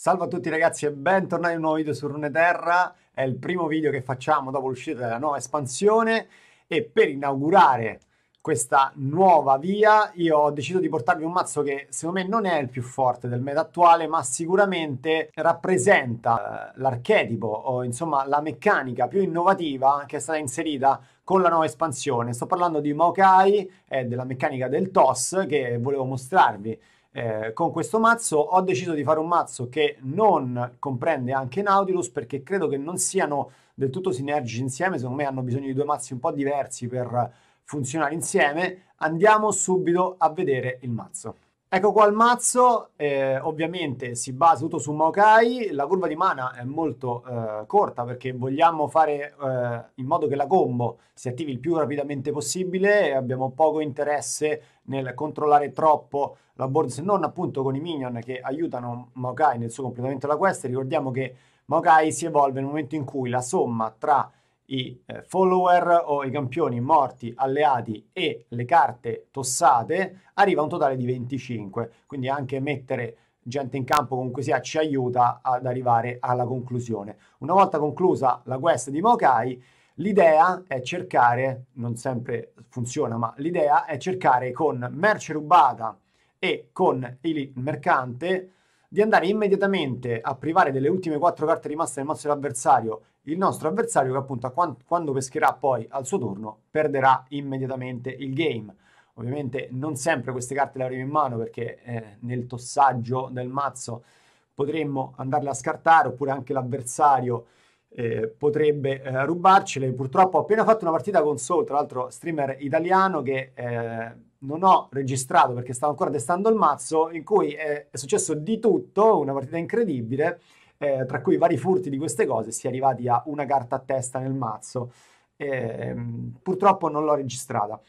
Salve a tutti ragazzi e bentornati in un nuovo video su Runeterra, è il primo video che facciamo dopo l'uscita della nuova espansione. E per inaugurare questa nuova via io ho deciso di portarvi un mazzo che secondo me non è il più forte del meta attuale ma sicuramente rappresenta eh, l'archetipo o insomma la meccanica più innovativa che è stata inserita con la nuova espansione. Sto parlando di Maokai e della meccanica del toss che volevo mostrarvi eh, con questo mazzo ho deciso di fare un mazzo che non comprende anche Nautilus perché credo che non siano del tutto sinergici insieme, secondo me hanno bisogno di due mazzi un po' diversi per funzionare insieme. Andiamo subito a vedere il mazzo. Ecco qua il mazzo, eh, ovviamente si basa tutto su Maokai, la curva di mana è molto eh, corta perché vogliamo fare eh, in modo che la combo si attivi il più rapidamente possibile e abbiamo poco interesse nel controllare troppo la board se non appunto con i minion che aiutano Maokai nel suo completamento della quest. Ricordiamo che Maokai si evolve nel momento in cui la somma tra i eh, follower o i campioni morti, alleati e le carte tossate arriva a un totale di 25. Quindi anche mettere gente in campo comunque sia ci aiuta ad arrivare alla conclusione. Una volta conclusa la quest di Maokai, l'idea è cercare, non sempre funziona, ma l'idea è cercare con merce rubata e con il mercante di andare immediatamente a privare delle ultime quattro carte rimaste nel mazzo dell'avversario il nostro avversario che appunto quando pescherà poi al suo turno perderà immediatamente il game. Ovviamente non sempre queste carte le avremo in mano perché eh, nel tossaggio del mazzo potremmo andarle a scartare oppure anche l'avversario eh, potrebbe eh, rubarcele. Purtroppo ho appena fatto una partita con Soul, tra l'altro streamer italiano che eh, non ho registrato perché stavo ancora testando il mazzo, in cui è, è successo di tutto, una partita incredibile, eh, tra cui vari furti di queste cose, si è arrivati a una carta a testa nel mazzo. Eh, purtroppo non l'ho registrata.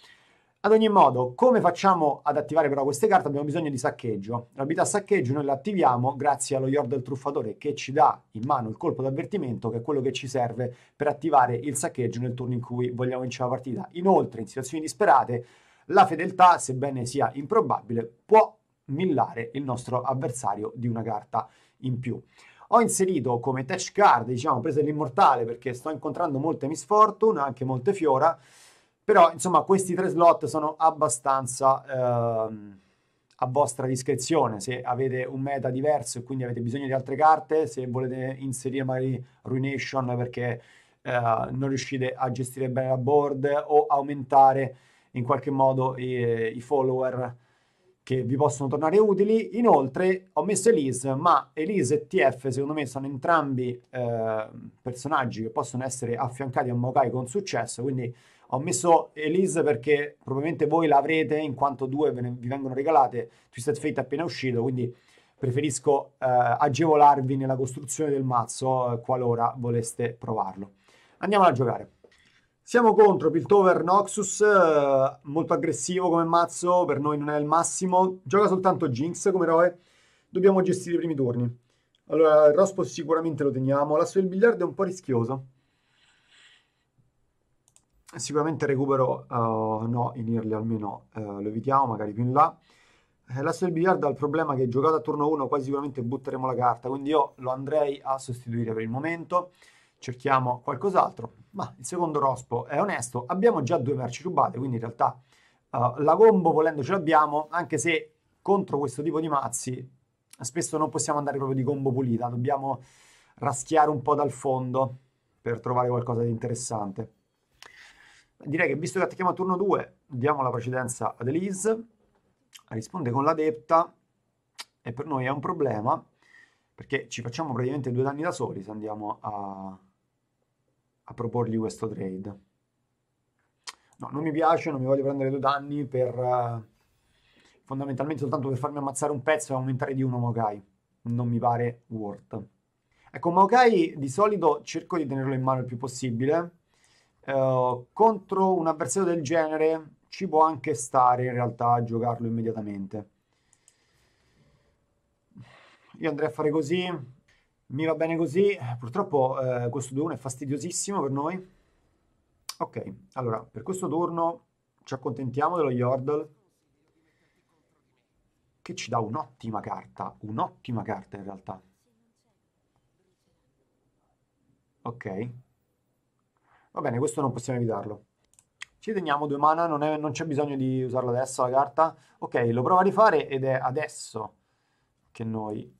Ad ogni modo, come facciamo ad attivare però queste carte? Abbiamo bisogno di saccheggio. L'abilità saccheggio noi la attiviamo grazie allo Yord del truffatore che ci dà in mano il colpo d'avvertimento che è quello che ci serve per attivare il saccheggio nel turno in cui vogliamo vincere la partita. Inoltre, in situazioni disperate, la fedeltà, sebbene sia improbabile, può millare il nostro avversario di una carta in più. Ho inserito come touch card, diciamo, presa l'immortale perché sto incontrando molte misfortune, anche molte fiora, però insomma questi tre slot sono abbastanza ehm, a vostra discrezione, se avete un meta diverso e quindi avete bisogno di altre carte, se volete inserire magari Ruination perché eh, non riuscite a gestire bene la board o aumentare in qualche modo i, i follower che vi possono tornare utili. Inoltre ho messo Elise, ma Elise e TF secondo me sono entrambi eh, personaggi che possono essere affiancati a Mokai con successo, quindi ho messo Elise perché probabilmente voi l'avrete in quanto due ne, vi vengono regalate, Twisted Fate è appena uscito, quindi preferisco eh, agevolarvi nella costruzione del mazzo eh, qualora voleste provarlo. Andiamo a giocare. Siamo contro Piltover Noxus, eh, molto aggressivo come mazzo, per noi non è il massimo. Gioca soltanto Jinx come eroe. Dobbiamo gestire i primi turni. Allora, il Rospo sicuramente lo teniamo. L'asso del biliardo è un po' rischioso. Sicuramente recupero, uh, no, in early almeno uh, lo evitiamo, magari più in là. L'asso del biliardo ha il problema che giocato a turno 1 quasi sicuramente butteremo la carta, quindi io lo andrei a sostituire per il momento cerchiamo qualcos'altro, ma il secondo rospo è onesto, abbiamo già due merci rubate, quindi in realtà uh, la combo volendo ce l'abbiamo, anche se contro questo tipo di mazzi spesso non possiamo andare proprio di combo pulita, dobbiamo raschiare un po' dal fondo per trovare qualcosa di interessante. Direi che visto che attacchiamo a turno 2, diamo la precedenza ad Elise, risponde con l'adepta e per noi è un problema perché ci facciamo praticamente due danni da soli se andiamo a a proporgli questo trade. No, non mi piace, non mi voglio prendere due danni per uh, fondamentalmente soltanto per farmi ammazzare un pezzo e aumentare di uno Mokai. Non mi pare worth. Ecco, Mokai di solito cerco di tenerlo in mano il più possibile. Uh, contro un avversario del genere ci può anche stare in realtà a giocarlo immediatamente. Io andrei a fare così, mi va bene così, purtroppo eh, questo 2-1 è fastidiosissimo per noi. Ok, allora, per questo turno ci accontentiamo dello Yordle, che ci dà un'ottima carta, un'ottima carta in realtà. Ok. Va bene, questo non possiamo evitarlo. Ci teniamo due mana, non c'è bisogno di usarla adesso la carta. Ok, lo prova a rifare ed è adesso che noi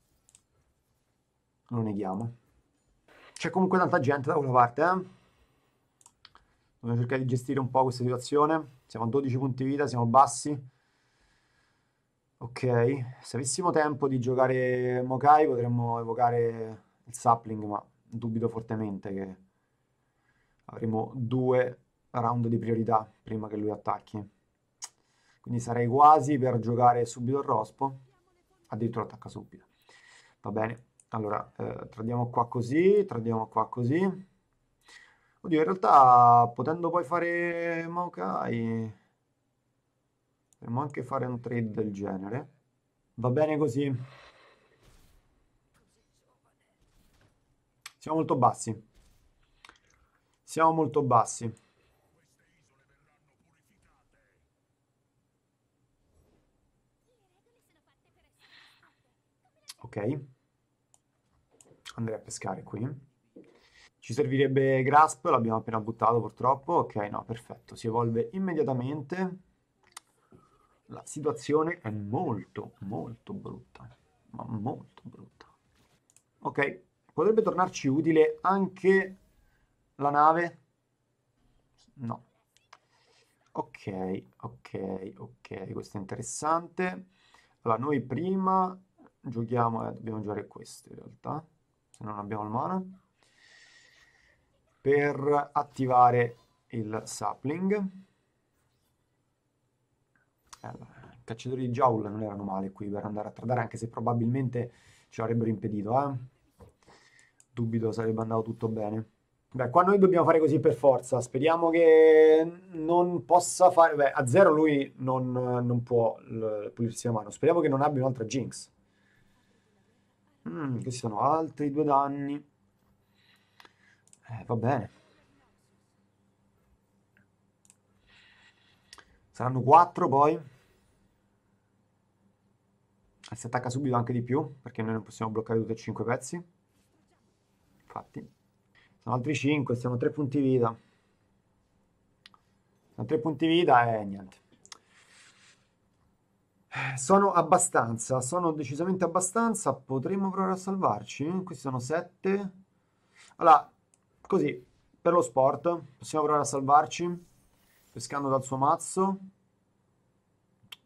lo neghiamo. C'è comunque tanta gente da quella parte, eh? Dobbiamo cercare di gestire un po' questa situazione. Siamo a 12 punti vita, siamo bassi. Ok, se avessimo tempo di giocare Mokai potremmo evocare il sapling, ma dubito fortemente che avremo due round di priorità prima che lui attacchi. Quindi sarei quasi per giocare subito il rospo, addirittura attacca subito. Va bene, allora eh, tradiamo qua così, tradiamo qua così. Oddio, in realtà potendo poi fare Maokai Potremmo anche fare un trade del genere. Va bene così. Siamo molto bassi. Siamo molto bassi. Ok. Andrei a pescare qui. Ci servirebbe Grasp, l'abbiamo appena buttato purtroppo. Ok, no, perfetto. Si evolve immediatamente la situazione è molto, molto brutta. Ma molto brutta. Ok, potrebbe tornarci utile anche la nave? No. Ok, ok, ok, questo è interessante. Allora, noi prima giochiamo, eh, dobbiamo giocare questo in realtà, se non abbiamo il mana, per attivare il sapling. Allora, I cacciatori di Jowl non erano male qui per andare a tradare, anche se probabilmente ci avrebbero impedito, eh. Dubito sarebbe andato tutto bene. Beh, qua noi dobbiamo fare così per forza. Speriamo che non possa fare... Beh, a zero lui non, non può pulirsi la mano. Speriamo che non abbia un'altra Jinx. Mm, questi sono altri due danni. Eh, va bene. Saranno 4 poi. Si attacca subito anche di più, perché noi non possiamo bloccare tutti e 5 pezzi. Infatti. Sono altri 5, siamo a 3 punti vita. Sono 3 punti vita e niente. Sono abbastanza, sono decisamente abbastanza. Potremmo provare a salvarci. Questi sono 7. Allora, così, per lo sport, possiamo provare a salvarci pescando dal suo mazzo.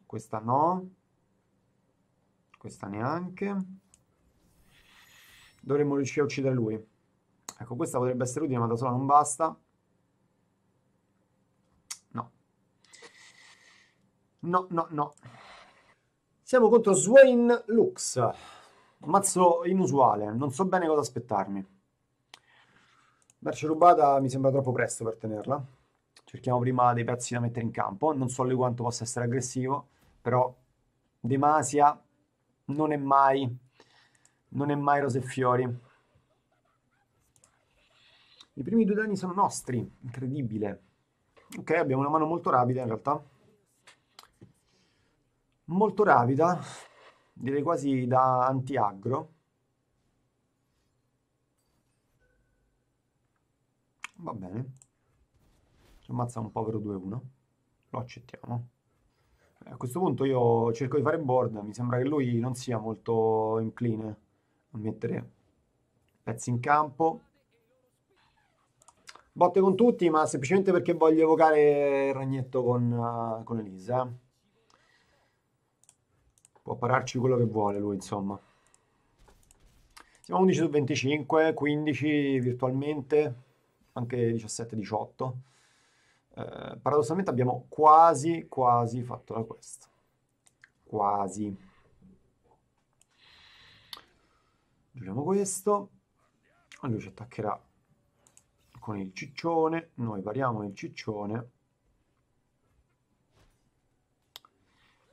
Questa no. Questa neanche. Dovremmo riuscire a uccidere lui. Ecco, questa potrebbe essere utile, ma da sola non basta. No. No, no, no. Siamo contro Swain Lux. Mazzo inusuale, non so bene cosa aspettarmi. Merce rubata mi sembra troppo presto per tenerla cerchiamo prima dei pezzi da mettere in campo. Non so lui quanto possa essere aggressivo, però Demasia non è mai, non è mai rose e fiori. I primi due danni sono nostri, incredibile. Ok, abbiamo una mano molto rapida in realtà. Molto rapida, direi quasi da anti-aggro. Va bene. Ci ammazza un povero 2-1. Lo accettiamo. Eh, a questo punto io cerco di fare board. Mi sembra che lui non sia molto incline a mettere pezzi in campo. Botte con tutti, ma semplicemente perché voglio evocare il ragnetto con, uh, con Elisa. Può pararci quello che vuole lui, insomma. Siamo 11 su 25, 15 virtualmente, anche 17-18 eh, paradossalmente abbiamo quasi, quasi fatto la quest. Quasi. Giriamo questo. Lui ci attaccherà con il ciccione. Noi pariamo il ciccione.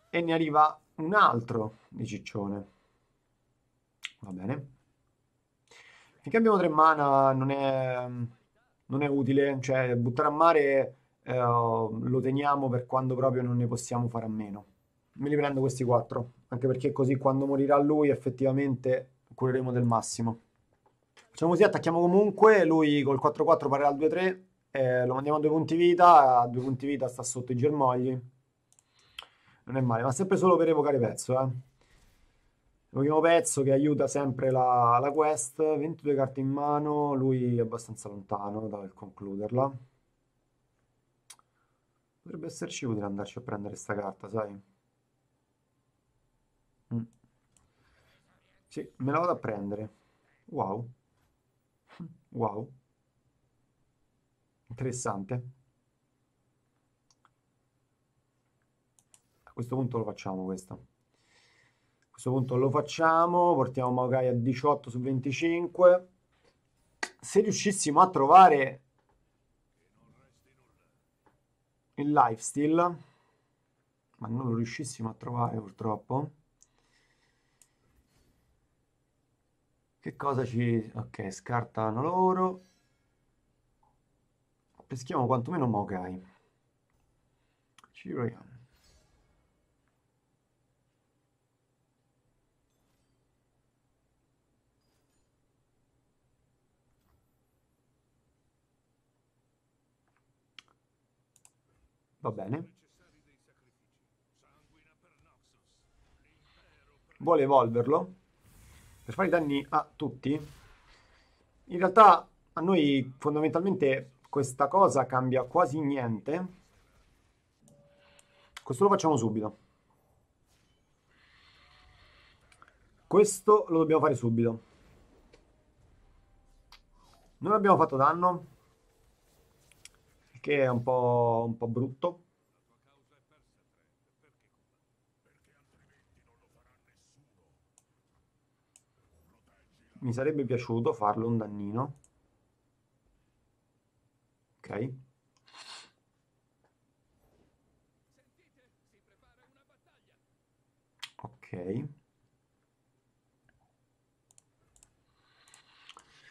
E ne arriva un altro di ciccione. Va bene. Finché abbiamo tre mana non è, non è utile. Cioè, buttare a mare eh, lo teniamo per quando proprio non ne possiamo fare a meno. Me li prendo questi quattro, anche perché così quando morirà lui effettivamente cureremo del massimo. Facciamo così, attacchiamo comunque, lui col 4-4 parerà al 2-3, eh, lo mandiamo a due punti vita, a due punti vita sta sotto i germogli. Non è male, ma sempre solo per evocare pezzo, eh. Evochiamo pezzo che aiuta sempre la, la quest, 22 carte in mano, lui è abbastanza lontano dal concluderla. Potrebbe esserci utile andarci a prendere questa carta, sai? Mm. Sì, me la vado a prendere. Wow. Wow. Interessante. Questo punto lo facciamo questo. A questo punto lo facciamo, portiamo Maokai a 18 su 25. Se riuscissimo a trovare il lifesteal, ma non lo riuscissimo a trovare purtroppo. Che cosa ci... Ok, scartano loro. Peschiamo quantomeno Mogai. Ci proviamo. Va bene. Vuole evolverlo per fare danni a tutti. In realtà a noi fondamentalmente questa cosa cambia quasi niente. Questo lo facciamo subito. Questo lo dobbiamo fare subito. Non abbiamo fatto danno, che è un po', un po brutto. Mi sarebbe piaciuto farlo un dannino. Ok. Ok.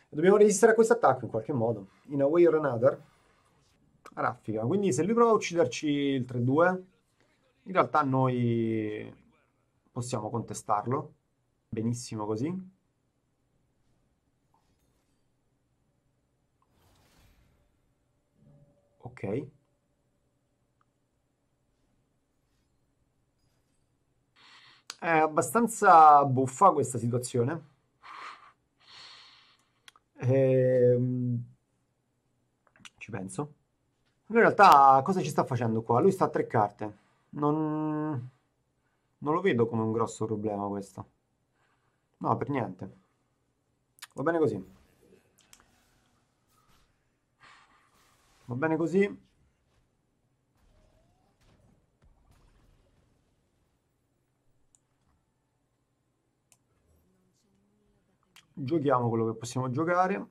Dobbiamo resistere a questo attacco in qualche modo. In a way or another. Raffica. Quindi se lui prova a ucciderci il 3-2, in realtà noi possiamo contestarlo. Benissimo così. Ok. È abbastanza buffa questa situazione. Ehm, ci penso. In realtà cosa ci sta facendo qua? Lui sta a tre carte. Non, non lo vedo come un grosso problema questo. No, per niente. Va bene così. Va bene così? Giochiamo quello che possiamo giocare.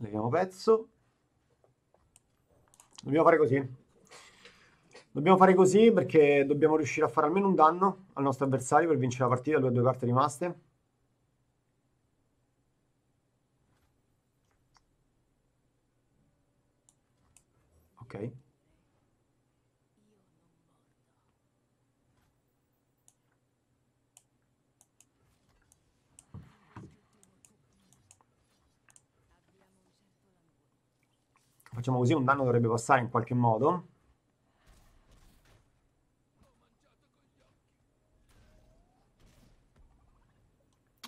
Leviamo pezzo. Dobbiamo fare così. Dobbiamo fare così perché dobbiamo riuscire a fare almeno un danno al nostro avversario per vincere la partita, ha due carte rimaste. Ok. Facciamo così, un danno dovrebbe passare in qualche modo.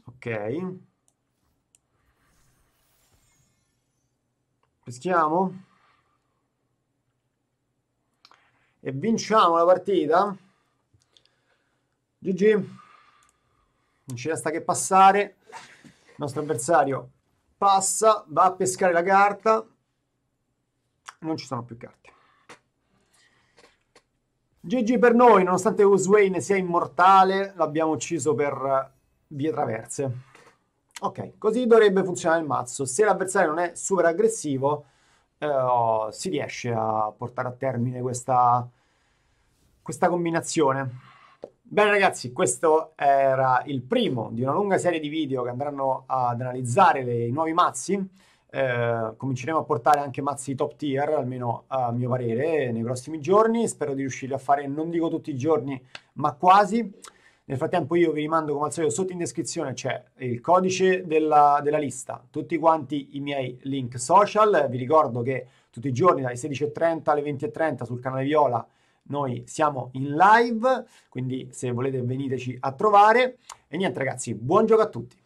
Ok. Peschiamo. E vinciamo la partita. GG. Non ci resta che passare. Il nostro avversario passa, va a pescare la carta. Non ci sono più carte. GG per noi, nonostante Uswayne sia immortale, l'abbiamo ucciso per vie traverse. Ok, così dovrebbe funzionare il mazzo. Se l'avversario non è super aggressivo, eh, si riesce a portare a termine questa, questa combinazione. Bene ragazzi, questo era il primo di una lunga serie di video che andranno ad analizzare le, i nuovi mazzi. Eh, cominceremo a portare anche mazzi top tier, almeno a mio parere, nei prossimi giorni. Spero di riuscire a fare, non dico tutti i giorni, ma quasi. Nel frattempo io vi rimando come al solito sotto in descrizione c'è il codice della, della, lista, tutti quanti i miei link social. Vi ricordo che tutti i giorni dalle 16.30 alle 20.30 sul canale Viola noi siamo in live, quindi se volete veniteci a trovare. E niente ragazzi, buon gioco a tutti!